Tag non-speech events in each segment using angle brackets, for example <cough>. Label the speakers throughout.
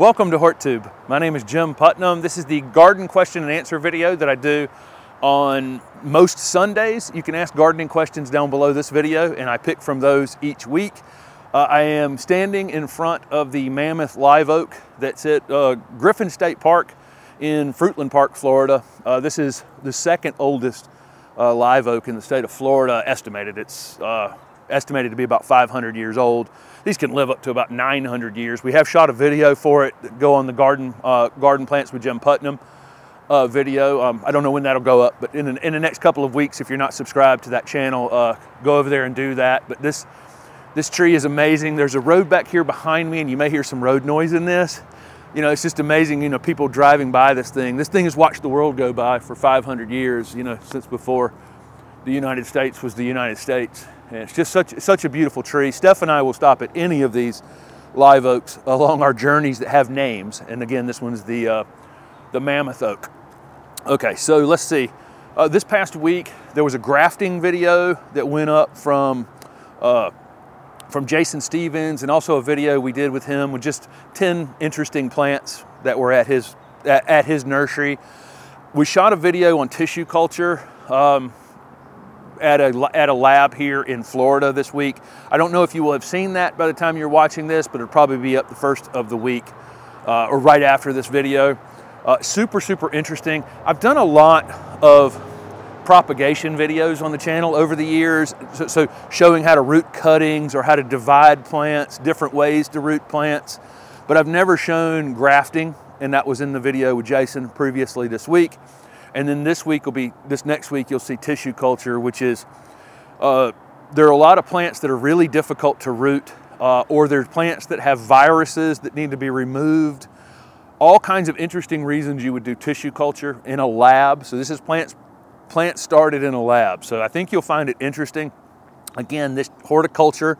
Speaker 1: Welcome to HortTube. My name is Jim Putnam. This is the garden question and answer video that I do on most Sundays. You can ask gardening questions down below this video and I pick from those each week. Uh, I am standing in front of the Mammoth Live Oak that's at uh, Griffin State Park in Fruitland Park, Florida. Uh, this is the second oldest uh, live oak in the state of Florida, estimated. It's uh, estimated to be about 500 years old. These can live up to about 900 years. We have shot a video for it go on the garden, uh, garden plants with Jim Putnam uh, video. Um, I don't know when that'll go up, but in, the, in the next couple of weeks, if you're not subscribed to that channel, uh, go over there and do that. But this, this tree is amazing. There's a road back here behind me and you may hear some road noise in this. You know, it's just amazing, you know, people driving by this thing. This thing has watched the world go by for 500 years, you know, since before the United States was the United States. And it's just such, such a beautiful tree. Steph and I will stop at any of these live oaks along our journeys that have names. And again, this one's the, uh, the mammoth oak. Okay, so let's see. Uh, this past week, there was a grafting video that went up from, uh, from Jason Stevens and also a video we did with him with just 10 interesting plants that were at his, at, at his nursery. We shot a video on tissue culture. Um, at a, at a lab here in Florida this week. I don't know if you will have seen that by the time you're watching this, but it'll probably be up the first of the week uh, or right after this video. Uh, super, super interesting. I've done a lot of propagation videos on the channel over the years, so, so showing how to root cuttings or how to divide plants, different ways to root plants, but I've never shown grafting, and that was in the video with Jason previously this week. And then this week will be, this next week, you'll see tissue culture, which is, uh, there are a lot of plants that are really difficult to root, uh, or there's plants that have viruses that need to be removed. All kinds of interesting reasons you would do tissue culture in a lab. So this is plants, plants started in a lab. So I think you'll find it interesting. Again, this horticulture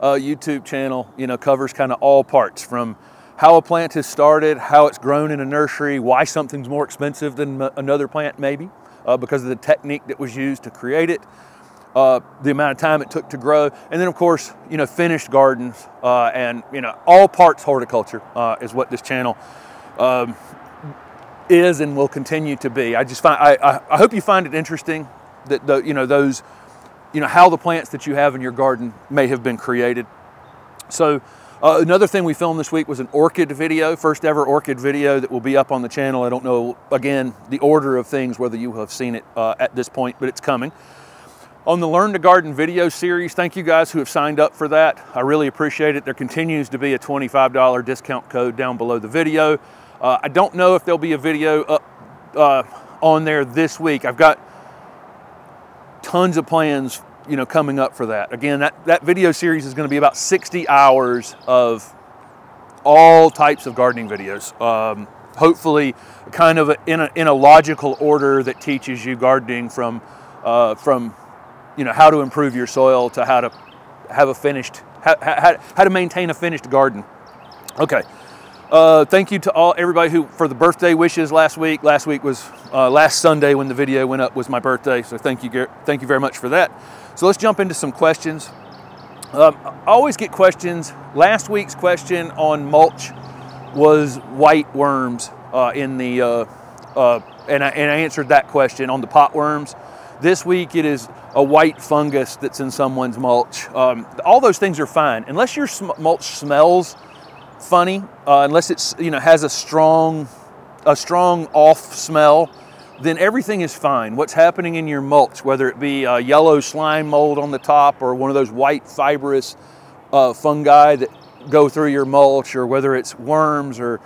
Speaker 1: uh, YouTube channel, you know, covers kind of all parts from how a plant has started, how it's grown in a nursery, why something's more expensive than another plant maybe, uh, because of the technique that was used to create it, uh, the amount of time it took to grow, and then of course, you know, finished gardens uh, and, you know, all parts horticulture uh, is what this channel um, is and will continue to be. I just find, I, I, hope you find it interesting that, the, you know, those, you know, how the plants that you have in your garden may have been created. So, uh, another thing we filmed this week was an orchid video, first ever orchid video that will be up on the channel. I don't know, again, the order of things, whether you have seen it uh, at this point, but it's coming. On the Learn to Garden video series, thank you guys who have signed up for that. I really appreciate it. There continues to be a $25 discount code down below the video. Uh, I don't know if there'll be a video up uh, on there this week. I've got tons of plans you know, coming up for that. Again, that, that video series is going to be about 60 hours of all types of gardening videos. Um, hopefully kind of in a, in a logical order that teaches you gardening from, uh, from, you know, how to improve your soil to how to have a finished, how, how, how to maintain a finished garden. Okay. Uh, thank you to all everybody who for the birthday wishes last week. Last week was uh, last Sunday when the video went up was my birthday, so thank you, thank you very much for that. So let's jump into some questions. Um, I always get questions. Last week's question on mulch was white worms uh, in the, uh, uh, and, I, and I answered that question on the pot worms. This week it is a white fungus that's in someone's mulch. Um, all those things are fine, unless your sm mulch smells funny, uh, unless it's you know has a strong, a strong off smell then everything is fine. What's happening in your mulch, whether it be a yellow slime mold on the top or one of those white fibrous uh, fungi that go through your mulch, or whether it's worms, or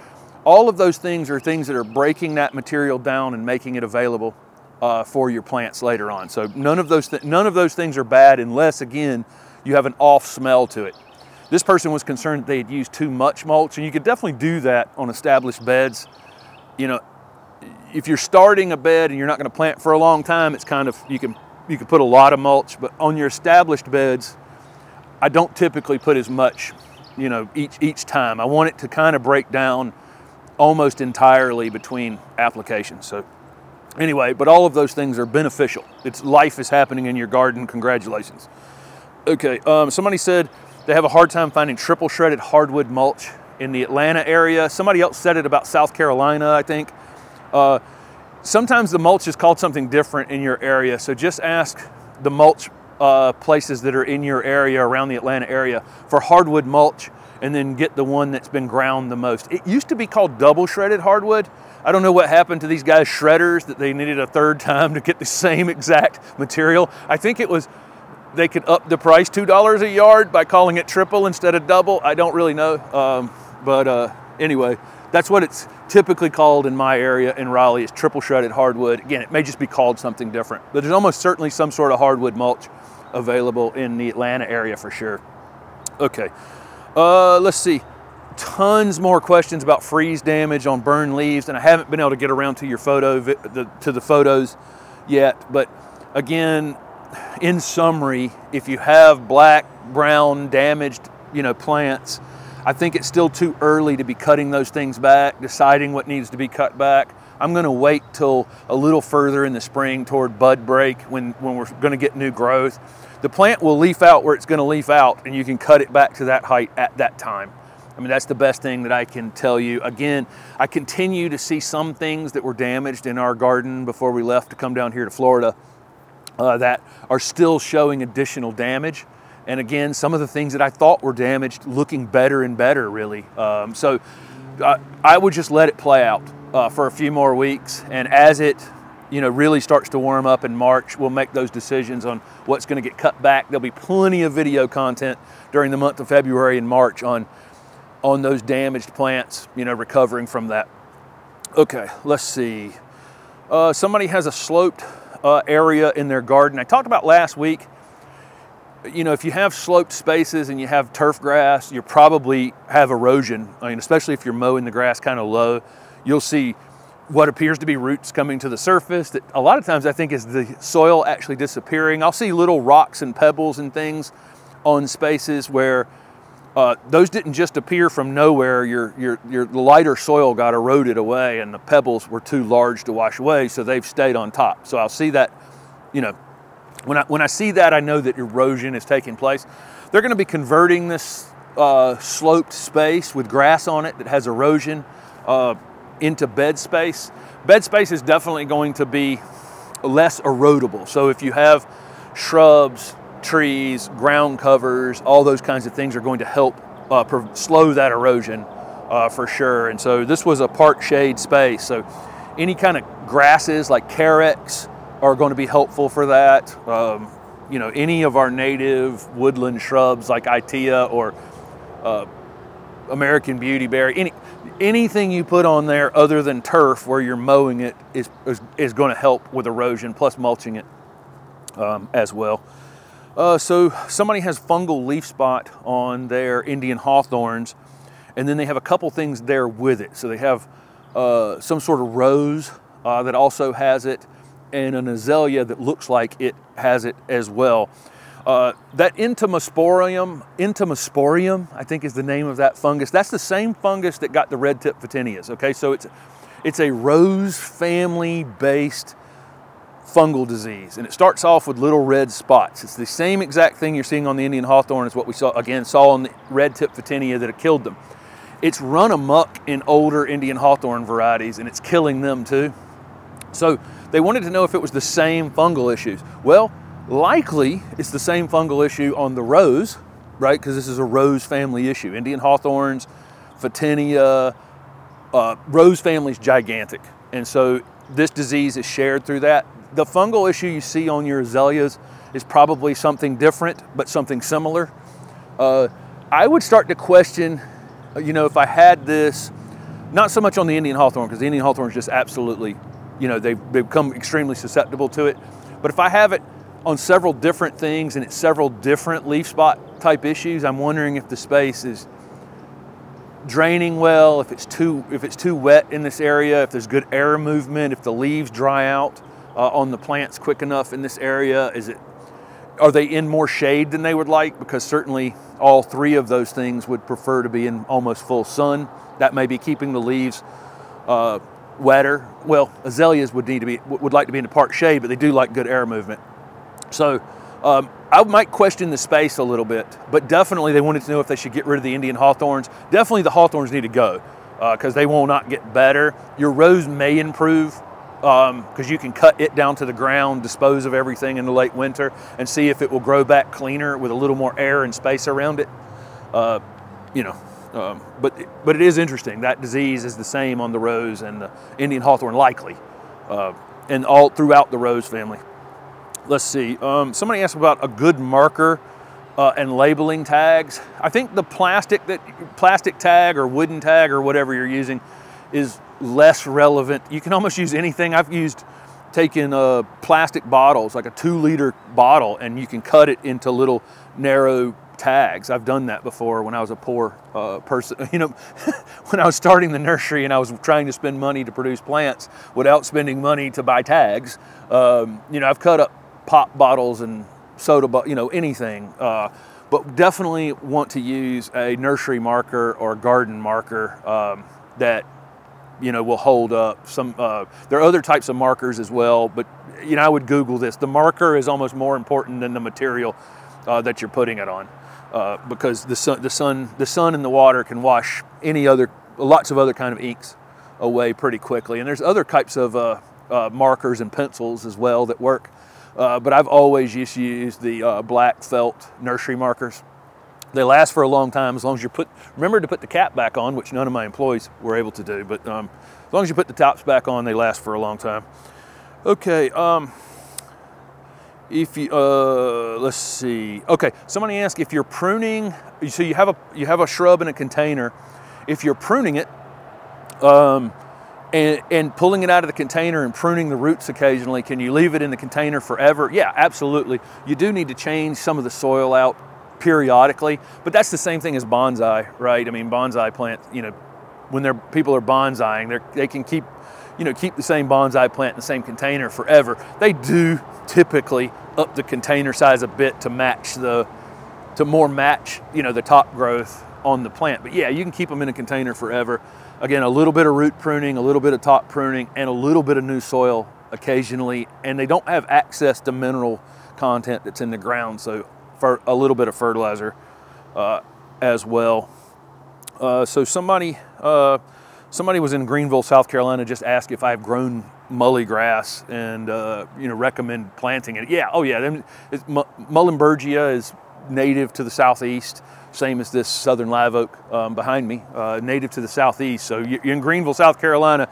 Speaker 1: all of those things are things that are breaking that material down and making it available uh, for your plants later on. So none of those none of those things are bad unless again you have an off smell to it. This person was concerned that they had used too much mulch, and you could definitely do that on established beds. You know, if you're starting a bed and you're not going to plant for a long time, it's kind of, you can, you can put a lot of mulch, but on your established beds, I don't typically put as much, you know, each, each time. I want it to kind of break down almost entirely between applications. So anyway, but all of those things are beneficial. It's life is happening in your garden. Congratulations. Okay, um, somebody said they have a hard time finding triple shredded hardwood mulch in the Atlanta area. Somebody else said it about South Carolina, I think. Uh, sometimes the mulch is called something different in your area, so just ask the mulch uh, places that are in your area around the Atlanta area for hardwood mulch and then get the one that's been ground the most. It used to be called double shredded hardwood. I don't know what happened to these guys shredders that they needed a third time to get the same exact material. I think it was they could up the price $2 a yard by calling it triple instead of double. I don't really know. Um, but uh, anyway, that's what it's typically called in my area in Raleigh is triple shredded hardwood. Again, it may just be called something different, but there's almost certainly some sort of hardwood mulch available in the Atlanta area for sure. Okay, uh, let's see. Tons more questions about freeze damage on burned leaves, and I haven't been able to get around to your photo the, to the photos yet. But again, in summary, if you have black, brown, damaged, you know, plants, I think it's still too early to be cutting those things back, deciding what needs to be cut back. I'm going to wait till a little further in the spring toward bud break when, when we're going to get new growth. The plant will leaf out where it's going to leaf out and you can cut it back to that height at that time. I mean, that's the best thing that I can tell you. Again, I continue to see some things that were damaged in our garden before we left to come down here to Florida uh, that are still showing additional damage. And again, some of the things that I thought were damaged looking better and better, really. Um, so uh, I would just let it play out uh, for a few more weeks. And as it you know, really starts to warm up in March, we'll make those decisions on what's going to get cut back. There'll be plenty of video content during the month of February and March on on those damaged plants, you know, recovering from that. Okay, let's see. Uh, somebody has a sloped uh, area in their garden. I talked about last week, you know, if you have sloped spaces and you have turf grass, you probably have erosion. I mean, especially if you're mowing the grass kind of low, you'll see what appears to be roots coming to the surface that a lot of times I think is the soil actually disappearing. I'll see little rocks and pebbles and things on spaces where uh, those didn't just appear from nowhere. Your, your, your lighter soil got eroded away and the pebbles were too large to wash away, so they've stayed on top. So I'll see that, you know, when I, when I see that, I know that erosion is taking place. They're gonna be converting this uh, sloped space with grass on it that has erosion uh, into bed space. Bed space is definitely going to be less erodible. So if you have shrubs, trees, ground covers, all those kinds of things are going to help uh, slow that erosion uh, for sure. And so this was a part shade space. So any kind of grasses like carex are going to be helpful for that. Um, you know, any of our native woodland shrubs like Itea or uh, American beautyberry, any, anything you put on there other than turf where you're mowing it is, is, is going to help with erosion plus mulching it um, as well. Uh, so somebody has fungal leaf spot on their Indian hawthorns, and then they have a couple things there with it. So they have uh, some sort of rose uh, that also has it, and an azalea that looks like it has it as well. Uh, that entomosporium, entomosporium, I think is the name of that fungus. That's the same fungus that got the red tip photinias. Okay, so it's it's a rose family based fungal disease. And it starts off with little red spots. It's the same exact thing you're seeing on the Indian hawthorn as what we saw, again, saw on the red tip photinia that killed them. It's run amuck in older Indian hawthorn varieties and it's killing them too. So they wanted to know if it was the same fungal issues. Well, likely it's the same fungal issue on the rose, right? Because this is a rose family issue. Indian hawthorns, photinia, uh, rose family is gigantic. And so this disease is shared through that the fungal issue you see on your azaleas is probably something different, but something similar. Uh, I would start to question, you know, if I had this, not so much on the Indian hawthorn, because the Indian hawthorn is just absolutely, you know, they've become extremely susceptible to it. But if I have it on several different things and it's several different leaf spot type issues, I'm wondering if the space is draining well, if it's too if it's too wet in this area, if there's good air movement, if the leaves dry out uh, on the plants quick enough in this area? Is it, are they in more shade than they would like? Because certainly all three of those things would prefer to be in almost full sun. That may be keeping the leaves uh, wetter. Well, azaleas would need to be would like to be in the park shade, but they do like good air movement. So Um, I might question the space a little bit, but definitely they wanted to know if they should get rid of the Indian hawthorns. Definitely the hawthorns need to go because uh, they will not get better. Your rose may improve because um, you can cut it down to the ground, dispose of everything in the late winter, and see if it will grow back cleaner with a little more air and space around it. Uh, you know, um, but but it is interesting. That disease is the same on the rose and the Indian hawthorn, likely, uh, and all throughout the rose family. Let's see. Um, somebody asked about a good marker uh, and labeling tags. I think the plastic that plastic tag or wooden tag or whatever you're using is less relevant. You can almost use anything. I've used taking uh, plastic bottles, like a two liter bottle, and you can cut it into little narrow tags. I've done that before when I was a poor uh, person. <laughs> You know, <laughs> when I was starting the nursery and I was trying to spend money to produce plants without spending money to buy tags. Um, you know, I've cut up pop bottles and soda, you know, anything. Uh, but definitely want to use a nursery marker or garden marker um, that you know will hold up. Some uh, there are other types of markers as well, but you know I would Google this. The marker is almost more important than the material uh, that you're putting it on, uh, because the sun, the sun, the sun and the water can wash any other, lots of other kind of inks away pretty quickly. And there's other types of uh, uh, markers and pencils as well that work. Uh, but I've always just used the uh, black felt nursery markers. They last for a long time as long as you put, remember to put the cap back on, which none of my employees were able to do, but um, as long as you put the tops back on, they last for a long time. Okay, um, if you, uh, let's see. Okay, somebody asked if you're pruning, so you have a, you have a shrub in a container, if you're pruning it, um, and, and pulling it out of the container and pruning the roots occasionally, can you leave it in the container forever? Yeah, absolutely. You do need to change some of the soil out periodically, but that's the same thing as bonsai, right? I mean, bonsai plants, you know, when they're, people are bonsaiing, they they can keep, you know, keep the same bonsai plant in the same container forever. They do typically up the container size a bit to match the, to more match, you know, the top growth on the plant. But yeah, you can keep them in a container forever. Again, a little bit of root pruning, a little bit of top pruning, and a little bit of new soil occasionally. And they don't have access to mineral content that's in the ground, so for a little bit of fertilizer uh, as well. Uh, so somebody, uh, somebody was in Greenville, South Carolina, just asked if I've grown muhly grass and uh, you know recommend planting it. Yeah, oh yeah, Muhlenbergia is native to the southeast same as this southern live oak um, behind me, uh, native to the southeast. So you're in Greenville, South Carolina,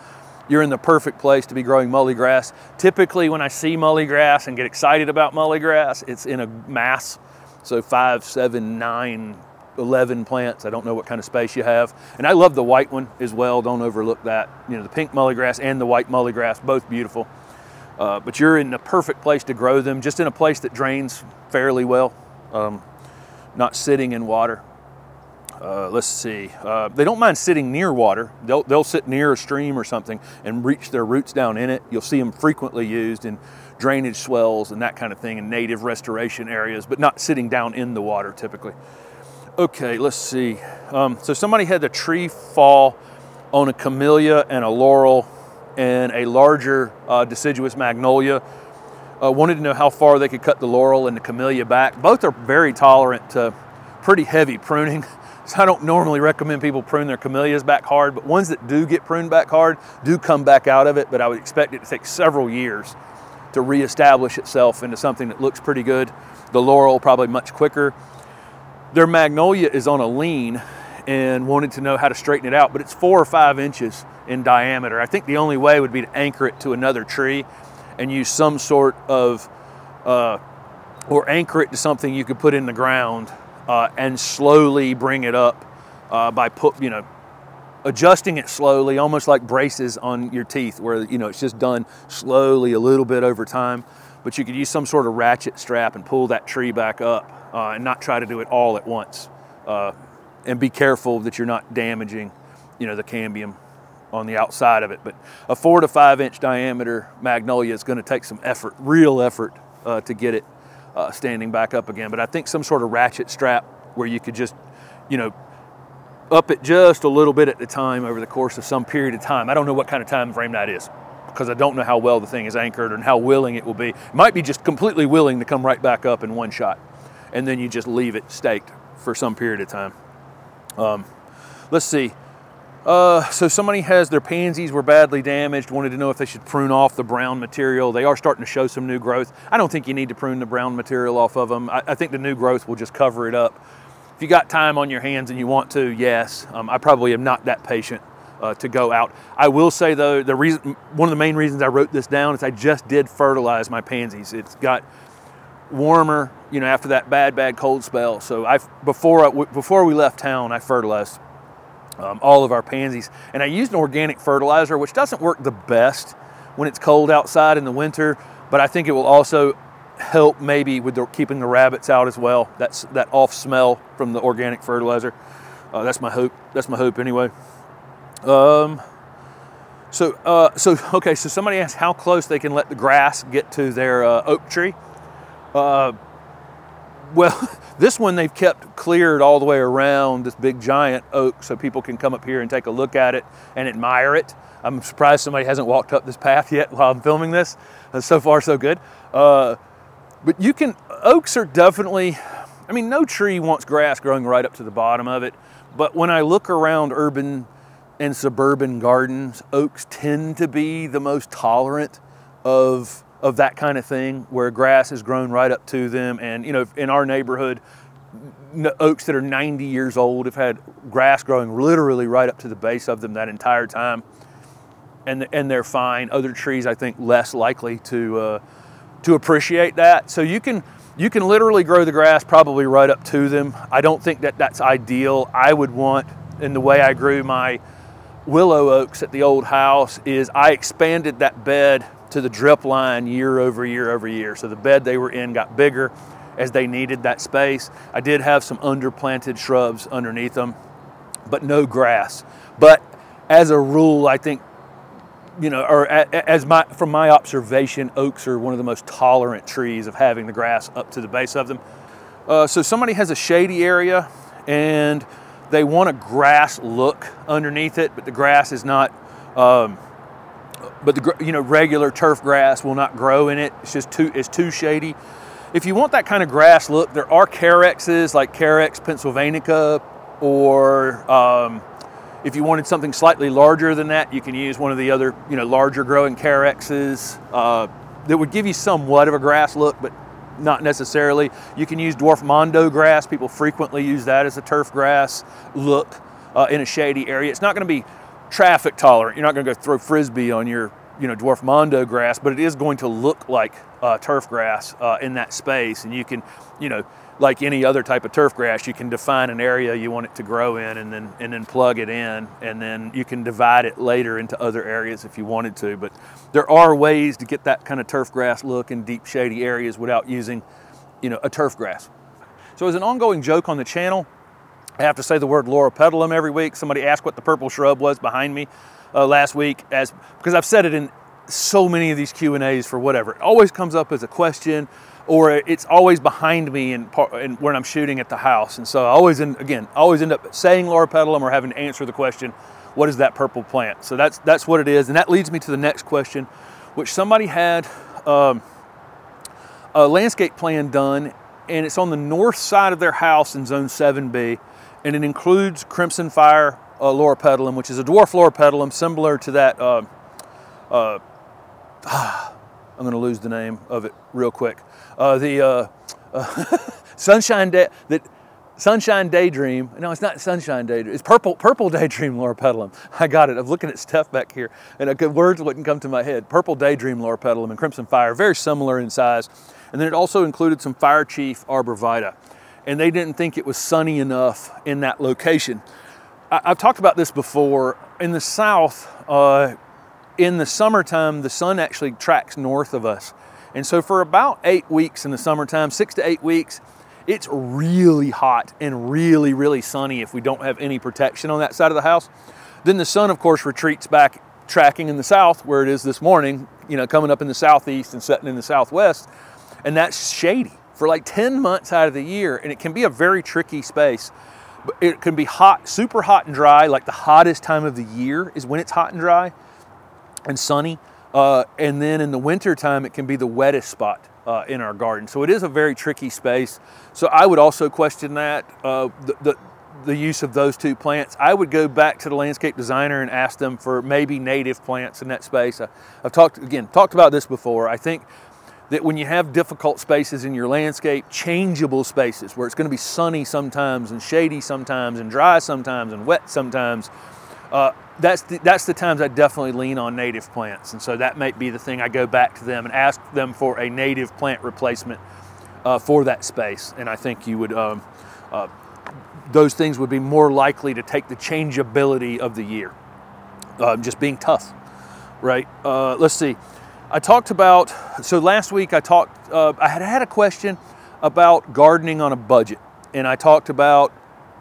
Speaker 1: you're in the perfect place to be growing muhly grass. Typically when I see muhly grass and get excited about muhly grass, it's in a mass. So five, seven, nine, 11 plants. I don't know what kind of space you have. And I love the white one as well. Don't overlook that. You know, the pink muhly grass and the white muhly grass, both beautiful. Uh, but you're in the perfect place to grow them, just in a place that drains fairly well. Um, not sitting in water. Uh, let's see. Uh, they don't mind sitting near water. They'll, they'll sit near a stream or something and reach their roots down in it. You'll see them frequently used in drainage swells and that kind of thing in native restoration areas, but not sitting down in the water typically. Okay, let's see. Um, so somebody had the tree fall on a camellia and a laurel and a larger uh, deciduous magnolia uh, wanted to know how far they could cut the laurel and the camellia back. Both are very tolerant to pretty heavy pruning. <laughs> So I don't normally recommend people prune their camellias back hard, but ones that do get pruned back hard do come back out of it, but I would expect it to take several years to reestablish itself into something that looks pretty good. The laurel probably much quicker. Their magnolia is on a lean and wanted to know how to straighten it out, but it's four or five inches in diameter. I think the only way would be to anchor it to another tree and use some sort of, uh, or anchor it to something you could put in the ground uh, and slowly bring it up uh, by put, you know, adjusting it slowly, almost like braces on your teeth, where you know it's just done slowly a little bit over time. But you could use some sort of ratchet strap and pull that tree back up, uh, and not try to do it all at once. Uh, and be careful that you're not damaging, you know, the cambium on the outside of it. But a four to five inch diameter magnolia is going to take some effort, real effort, uh, to get it uh, standing back up again. But I think some sort of ratchet strap where you could just, you know, up it just a little bit at a time over the course of some period of time. I don't know what kind of time frame that is. because I don't know how well the thing is anchored and how willing it will be. It might be just completely willing to come right back up in one shot, and then you just leave it staked for some period of time. Um, let's see. Uh, so somebody has their pansies were badly damaged, wanted to know if they should prune off the brown material. They are starting to show some new growth. I don't think you need to prune the brown material off of them. I, I think the new growth will just cover it up. If you got time on your hands and you want to, yes. Um, I probably am not that patient uh, to go out. I will say though, the reason, one of the main reasons I wrote this down is I just did fertilize my pansies. It's got warmer, you know, after that bad, bad cold spell. So I, before, I, before we left town, I fertilized um, all of our pansies. And I used an organic fertilizer, which doesn't work the best when it's cold outside in the winter, but I think it will also help maybe with the, keeping the rabbits out as well. That's that off smell from the organic fertilizer. Uh, that's my hope. That's my hope anyway. Um, so, uh, so okay. So somebody asked how close they can let the grass get to their uh, oak tree. Uh, well, <laughs> this one they've kept cleared all the way around this big giant oak so people can come up here and take a look at it and admire it. I'm surprised somebody hasn't walked up this path yet while I'm filming this. Uh, so far, so good. Uh, but you can, oaks are definitely, I mean, no tree wants grass growing right up to the bottom of it. But when I look around urban and suburban gardens, oaks tend to be the most tolerant of of that kind of thing where grass has grown right up to them. And, you know, in our neighborhood, oaks that are 90 years old have had grass growing literally right up to the base of them that entire time. And, and they're fine. Other trees, I think, less likely to, uh, to appreciate that. So you can, you can literally grow the grass probably right up to them. I don't think that that's ideal. I would want, in the way I grew my willow oaks at the old house, is I expanded that bed to the drip line year over year over year. So the bed they were in got bigger as they needed that space. I did have some underplanted shrubs underneath them, but no grass. But as a rule, I think, you know, or as my from my observation, oaks are one of the most tolerant trees of having the grass up to the base of them. Uh, so somebody has a shady area and they want a grass look underneath it, but the grass is not um, but the you know regular turf grass will not grow in it. It's just too it's too shady. If you want that kind of grass look, there are Carexes like Carex pennsylvanica, or um, if you wanted something slightly larger than that, you can use one of the other you know larger growing Carexes uh, that would give you somewhat of a grass look, but not necessarily. You can use dwarf mondo grass. People frequently use that as a turf grass look uh, in a shady area. It's not going to be traffic tolerant. You're not going to go throw frisbee on your you know dwarf mondo grass, but it is going to look like uh, turf grass uh, in that space, and you can you know like any other type of turf grass, you can define an area you want it to grow in, and then and then plug it in, and then you can divide it later into other areas if you wanted to. But there are ways to get that kind of turf grass look in deep shady areas without using you know a turf grass. So as an ongoing joke on the channel, I have to say the word loropetalum every week. Somebody asked what the purple shrub was behind me uh, last week, as because I've said it in so many of these Q and A's for whatever. It always comes up as a question, or it's always behind me in, and when I'm shooting at the house. And so I always, end, again, always end up saying loropetalum or having to answer the question, "What is that purple plant?" So that's that's what it is, and that leads me to the next question, which somebody had um, a landscape plan done, and it's on the north side of their house in Zone 7B and it includes Crimson Fire uh, loropetalum, which is a dwarf loropetalum similar to that. Uh, uh, <sighs> I'm going to lose the name of it real quick. Uh, the uh, uh, <laughs> Sunshine Day, that Sunshine Daydream. No, it's not Sunshine Daydream. It's Purple Purple Daydream loropetalum. <laughs> I got it. I'm looking at stuff back here, and a good words wouldn't come to my head. Purple Daydream loropetalum and Crimson Fire, very similar in size. And then it also included some Fire Chief arborvitae and they didn't think it was sunny enough in that location. I, have talked about this before. In the south, uh, in the summertime, the sun actually tracks north of us. And so for about eight weeks in the summertime, six to eight weeks, it's really hot and really, really sunny if we don't have any protection on that side of the house. Then the sun, of course, retreats back tracking in the south where it is this morning, you know, coming up in the southeast and setting in the southwest. And that's shady for like 10 months out of the year, and it can be a very tricky space. It can be hot, super hot and dry, like the hottest time of the year is when it's hot and dry and sunny. Uh, and then in the wintertime, it can be the wettest spot uh, in our garden. So it is a very tricky space. So I would also question that, uh, the, the, the, use of those two plants. I would go back to the landscape designer and ask them for maybe native plants in that space. I, I've talked, again, talked about this before. I think that when you have difficult spaces in your landscape, changeable spaces where it's going to be sunny sometimes and shady sometimes and dry sometimes and wet sometimes, uh, that's the, that's the times I definitely lean on native plants. And so that might be the thing I go back to them and ask them for a native plant replacement uh, for that space. And I think you would, um, uh, those things would be more likely to take the changeability of the year, uh, just being tough, right? Uh, let's see. I talked about, so last week I talked, uh, I had had a question about gardening on a budget. And I talked about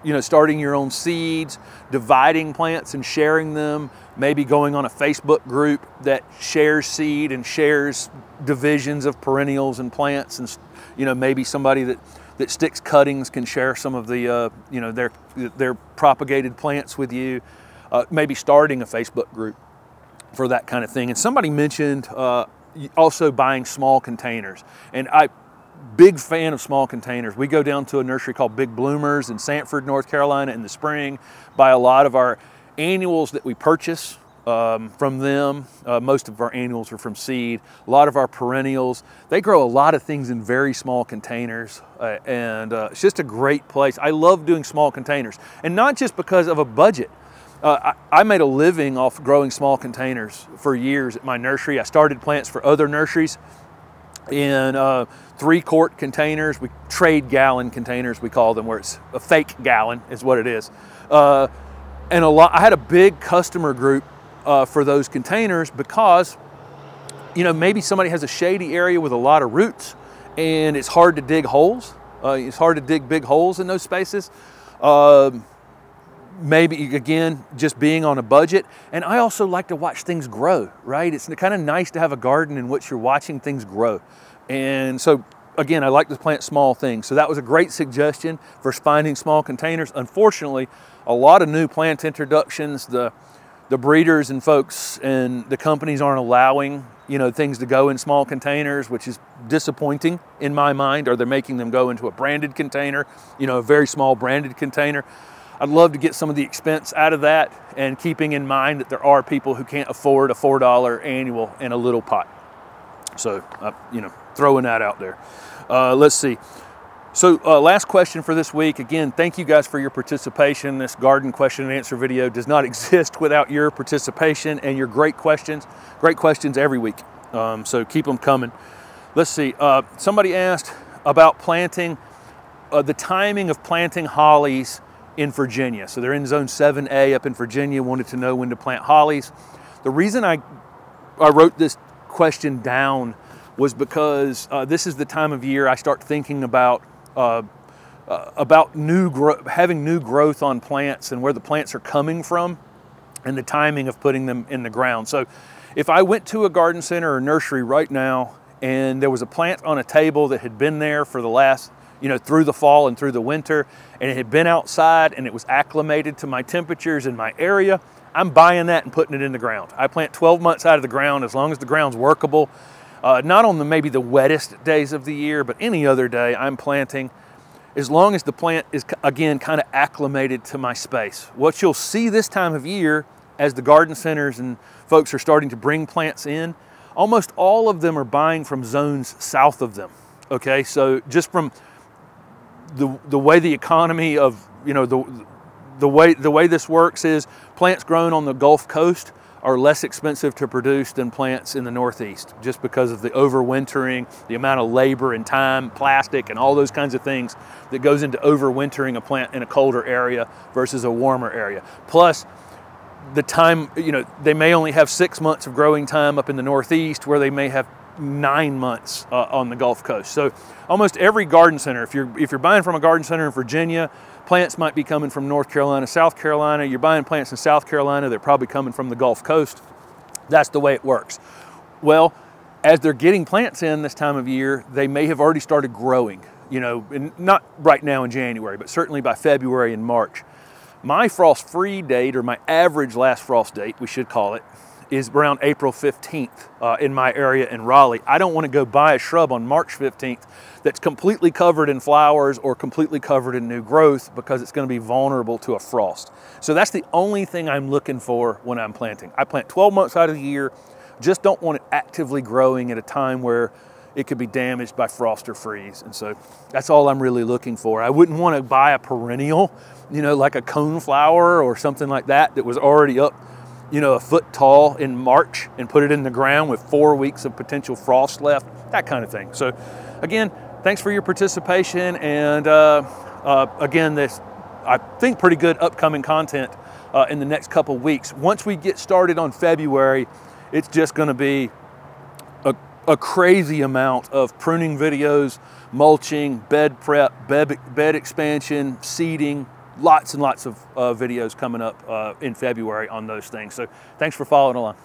Speaker 1: you know, starting your own seeds, dividing plants and sharing them, maybe going on a Facebook group that shares seed and shares divisions of perennials and plants and you know maybe somebody that that sticks cuttings can share some of the uh, you know their their propagated plants with you uh, maybe starting a Facebook group for that kind of thing and somebody mentioned uh, also buying small containers and I big fan of small containers. We go down to a nursery called Big Bloomers in Sanford, North Carolina in the spring, buy a lot of our annuals that we purchase um, from them. Uh, most of our annuals are from seed. A lot of our perennials. They grow a lot of things in very small containers, uh, and uh, it's just a great place. I love doing small containers, and not just because of a budget. Uh, I, I, made a living off growing small containers for years at my nursery. I started plants for other nurseries in uh, three quart containers. We trade gallon containers, we call them, where it's a fake gallon is what it is. Uh, and a lot, I had a big customer group uh, for those containers because, you know, maybe somebody has a shady area with a lot of roots and it's hard to dig holes. Uh, it's hard to dig big holes in those spaces. Um, maybe again just being on a budget. And i also like to watch things grow right? It's kind of nice to have a garden in which you're watching things grow. And so again i like to plant small things. So that was a great suggestion for finding small containers. Unfortunately a lot of new plant introductions the the breeders and folks and the companies aren't allowing you know things to go in small containers which is disappointing in my mind. Or they're making them go into a branded container you know a very small branded container I'd love to get some of the expense out of that and keeping in mind that there are people who can't afford a $4 annual in a little pot. So, uh, you know, throwing that out there. Uh, let's see. So uh, last question for this week. Again, thank you guys for your participation. This garden question and answer video does not <laughs> exist without your participation and your great questions. Great questions every week. Um, so keep them coming. Let's see. Uh, somebody asked about planting, uh, the timing of planting hollies in Virginia. So they're in zone 7A up in Virginia, wanted to know when to plant hollies. The reason I, I wrote this question down was because uh, this is the time of year I start thinking about uh, uh, about new having new growth on plants and where the plants are coming from and the timing of putting them in the ground. So if I went to a garden center or nursery right now and there was a plant on a table that had been there for the last you know, through the fall and through the winter, and it had been outside and it was acclimated to my temperatures in my area, I'm buying that and putting it in the ground. I plant 12 months out of the ground as long as the ground's workable. Uh, not on the maybe the wettest days of the year, but any other day I'm planting as long as the plant is again kind of acclimated to my space. What you'll see this time of year as the garden centers and folks are starting to bring plants in, almost all of them are buying from zones south of them. Okay, so just from the, the way the economy of, you know, the, the, way, the way this works is plants grown on the Gulf Coast are less expensive to produce than plants in the Northeast just because of the overwintering, the amount of labor and time, plastic, and all those kinds of things that goes into overwintering a plant in a colder area versus a warmer area. Plus, the time, you know, they may only have six months of growing time up in the Northeast where they may have nine months uh, on the Gulf Coast. So almost every garden center, if you're, if you're buying from a garden center in Virginia, plants might be coming from North Carolina, South Carolina. You're buying plants in South Carolina, they're probably coming from the Gulf Coast. That's the way it works. Well, as they're getting plants in this time of year, they may have already started growing, you know, not right now in January, but certainly by February and March. My frost free date, or my average last frost date, we should call it, is around April 15th uh, in my area in Raleigh. I don't want to go buy a shrub on March 15th that's completely covered in flowers or completely covered in new growth because it's going to be vulnerable to a frost. So that's the only thing I'm looking for when I'm planting. I plant 12 months out of the year, just don't want it actively growing at a time where it could be damaged by frost or freeze. And so that's all I'm really looking for. I wouldn't want to buy a perennial, you know, like a cone flower or something like that that was already up, you know, a foot tall in March and put it in the ground with four weeks of potential frost left, that kind of thing. So again, thanks for your participation. And uh, uh, again, this, I think pretty good upcoming content uh, in the next couple weeks. Once we get started on February, it's just gonna be a, a crazy amount of pruning videos, mulching, bed prep, bed, bed expansion, seeding, lots and lots of uh, videos coming up uh, in February on those things. So thanks for following along.